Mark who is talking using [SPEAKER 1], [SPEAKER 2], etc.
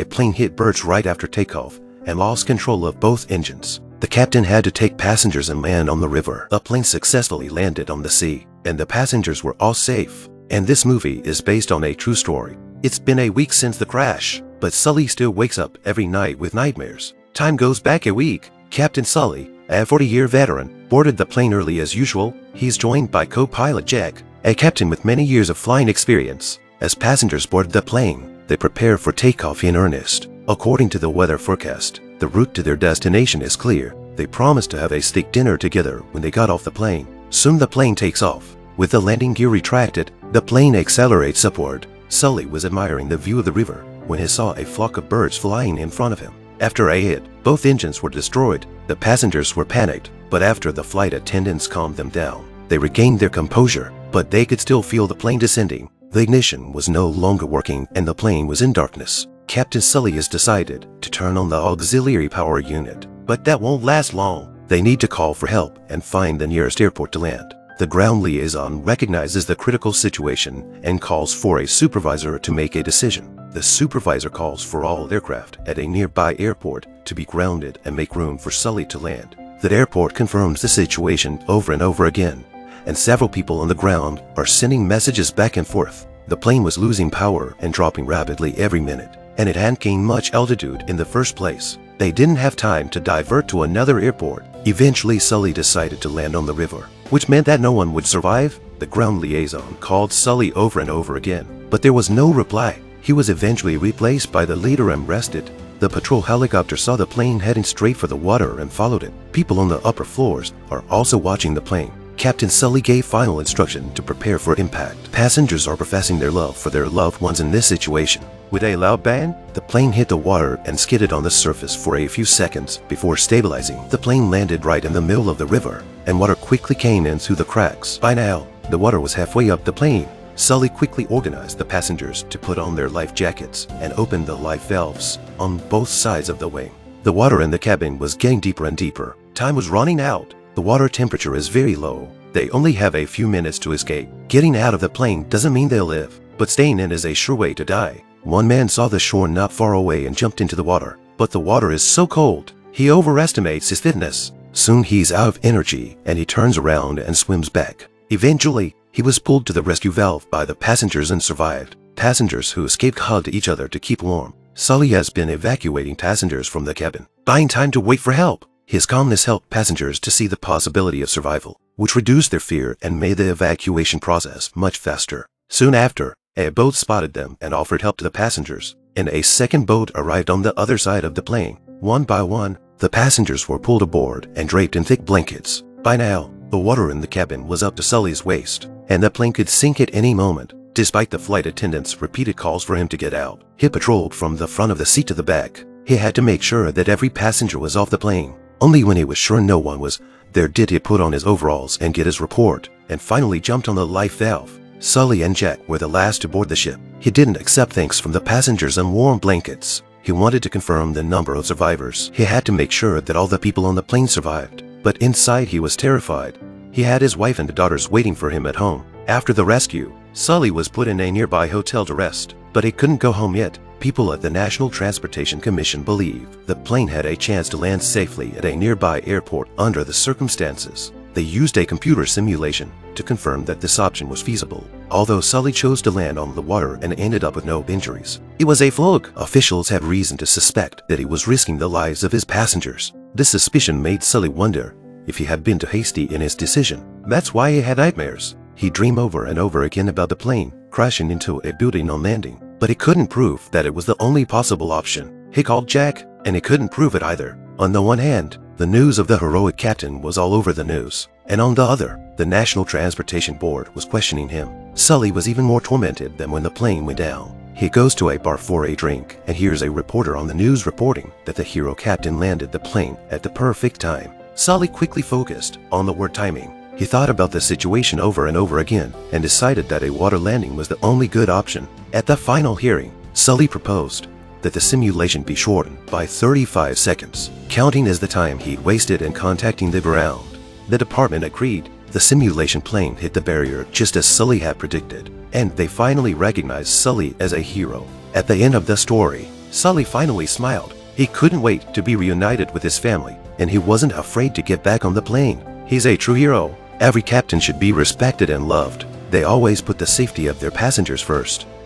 [SPEAKER 1] a plane hit birds right after takeoff and lost control of both engines. The captain had to take passengers and land on the river. The plane successfully landed on the sea, and the passengers were all safe. And this movie is based on a true story. It's been a week since the crash, but Sully still wakes up every night with nightmares. Time goes back a week. Captain Sully, a 40-year veteran, boarded the plane early as usual. He's joined by co-pilot Jack, a captain with many years of flying experience. As passengers board the plane, they prepare for takeoff in earnest. According to the weather forecast, the route to their destination is clear. They promised to have a steak dinner together when they got off the plane. Soon the plane takes off. With the landing gear retracted, the plane accelerates upward. Sully was admiring the view of the river when he saw a flock of birds flying in front of him. After a hit, both engines were destroyed. The passengers were panicked, but after the flight attendants calmed them down, they regained their composure, but they could still feel the plane descending. The ignition was no longer working and the plane was in darkness. Captain Sully has decided to turn on the auxiliary power unit, but that won't last long. They need to call for help and find the nearest airport to land. The ground liaison recognizes the critical situation and calls for a supervisor to make a decision. The supervisor calls for all aircraft at a nearby airport to be grounded and make room for Sully to land. The airport confirms the situation over and over again, and several people on the ground are sending messages back and forth. The plane was losing power and dropping rapidly every minute, and it hadn't gained much altitude in the first place. They didn't have time to divert to another airport. Eventually, Sully decided to land on the river which meant that no one would survive. The ground liaison called Sully over and over again, but there was no reply. He was eventually replaced by the leader and rested. The patrol helicopter saw the plane heading straight for the water and followed it. People on the upper floors are also watching the plane. Captain Sully gave final instruction to prepare for impact. Passengers are professing their love for their loved ones in this situation. With a loud bang, the plane hit the water and skidded on the surface for a few seconds before stabilizing. The plane landed right in the middle of the river, and water quickly came in through the cracks. By now, the water was halfway up the plane. Sully quickly organized the passengers to put on their life jackets and opened the life valves on both sides of the wing. The water in the cabin was getting deeper and deeper. Time was running out. The water temperature is very low. They only have a few minutes to escape. Getting out of the plane doesn't mean they'll live, but staying in is a sure way to die. One man saw the shore not far away and jumped into the water, but the water is so cold, he overestimates his fitness. Soon he's out of energy and he turns around and swims back. Eventually, he was pulled to the rescue valve by the passengers and survived. Passengers who escaped hugged each other to keep warm. Sully has been evacuating passengers from the cabin, buying time to wait for help. His calmness helped passengers to see the possibility of survival, which reduced their fear and made the evacuation process much faster. Soon after, a boat spotted them and offered help to the passengers, and a second boat arrived on the other side of the plane. One by one, the passengers were pulled aboard and draped in thick blankets. By now, the water in the cabin was up to Sully's waist, and the plane could sink at any moment. Despite the flight attendant's repeated calls for him to get out, he patrolled from the front of the seat to the back. He had to make sure that every passenger was off the plane. Only when he was sure no one was there did he put on his overalls and get his report, and finally jumped on the life valve. Sully and Jack were the last to board the ship. He didn't accept thanks from the passengers and warm blankets. He wanted to confirm the number of survivors. He had to make sure that all the people on the plane survived. But inside he was terrified. He had his wife and daughters waiting for him at home. After the rescue, Sully was put in a nearby hotel to rest, but he couldn't go home yet. People at the National Transportation Commission believe the plane had a chance to land safely at a nearby airport under the circumstances. They used a computer simulation to confirm that this option was feasible, although Sully chose to land on the water and ended up with no injuries. It was a fluke. Officials had reason to suspect that he was risking the lives of his passengers. This suspicion made Sully wonder if he had been too hasty in his decision. That's why he had nightmares. He dreamed over and over again about the plane crashing into a building on landing but he couldn't prove that it was the only possible option. He called Jack, and he couldn't prove it either. On the one hand, the news of the heroic captain was all over the news, and on the other, the National Transportation Board was questioning him. Sully was even more tormented than when the plane went down. He goes to a bar for a drink and hears a reporter on the news reporting that the hero captain landed the plane at the perfect time. Sully quickly focused on the word timing. He thought about the situation over and over again and decided that a water landing was the only good option. At the final hearing, Sully proposed that the simulation be shortened by 35 seconds, counting as the time he'd wasted in contacting the ground. The department agreed. The simulation plane hit the barrier just as Sully had predicted, and they finally recognized Sully as a hero. At the end of the story, Sully finally smiled. He couldn't wait to be reunited with his family, and he wasn't afraid to get back on the plane. He's a true hero. Every captain should be respected and loved. They always put the safety of their passengers first.